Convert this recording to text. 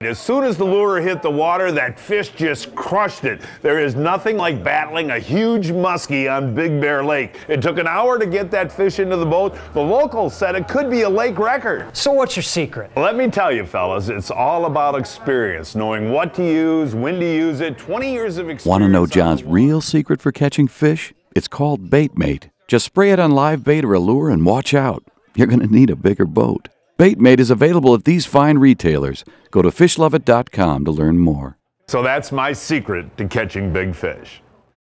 As soon as the lure hit the water, that fish just crushed it. There is nothing like battling a huge muskie on Big Bear Lake. It took an hour to get that fish into the boat. The locals said it could be a lake record. So, what's your secret? Let me tell you, fellas, it's all about experience, knowing what to use, when to use it, 20 years of experience. Want to know John's real secret for catching fish? It's called Baitmate. Just spray it on live bait or a lure and watch out. You're going to need a bigger boat. Baitmate is available at these fine retailers. Go to fishloveit.com to learn more. So that's my secret to catching big fish.